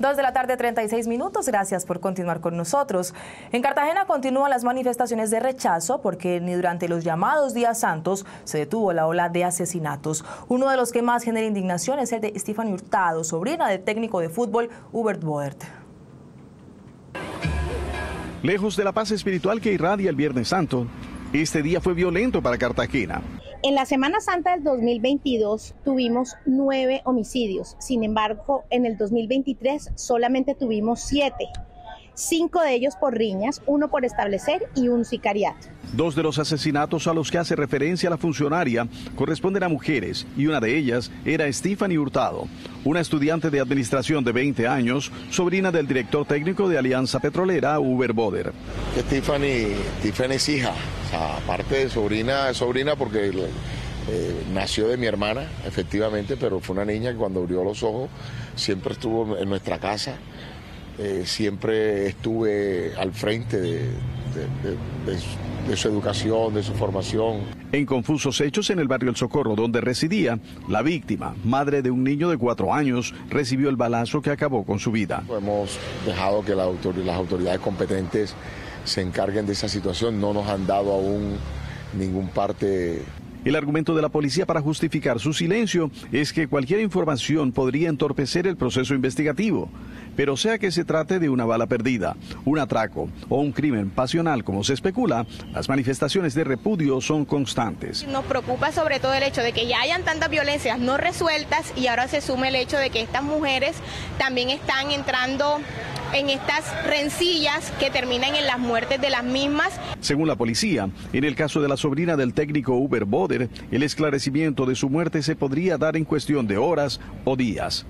Dos de la tarde, 36 minutos. Gracias por continuar con nosotros. En Cartagena continúan las manifestaciones de rechazo porque ni durante los llamados días santos se detuvo la ola de asesinatos. Uno de los que más genera indignación es el de Stephanie Hurtado, sobrina del técnico de fútbol Hubert Boert. Lejos de la paz espiritual que irradia el Viernes Santo, este día fue violento para Cartagena. En la Semana Santa del 2022 tuvimos nueve homicidios, sin embargo en el 2023 solamente tuvimos siete cinco de ellos por riñas, uno por establecer y un sicariato. Dos de los asesinatos a los que hace referencia la funcionaria corresponden a mujeres y una de ellas era Stephanie Hurtado, una estudiante de administración de 20 años, sobrina del director técnico de Alianza Petrolera, Uber Boder. Stephanie, Stephanie es hija, aparte de sobrina, sobrina porque eh, nació de mi hermana, efectivamente, pero fue una niña que cuando abrió los ojos siempre estuvo en nuestra casa eh, siempre estuve al frente de, su educación, de su formación. En confusos hechos en el barrio El Socorro, donde residía, la víctima, madre de un niño de cuatro años, recibió el balazo que acabó con su vida. Hemos dejado que las autoridades competentes se encarguen de esa situación, no nos han dado aún ningún parte el argumento de la policía para justificar su silencio es que cualquier información podría entorpecer el proceso investigativo. Pero sea que se trate de una bala perdida, un atraco o un crimen pasional como se especula, las manifestaciones de repudio son constantes. Nos preocupa sobre todo el hecho de que ya hayan tantas violencias no resueltas y ahora se sume el hecho de que estas mujeres también están entrando en estas rencillas que terminan en las muertes de las mismas. Según la policía, en el caso de la sobrina del técnico Uber Boder, el esclarecimiento de su muerte se podría dar en cuestión de horas o días.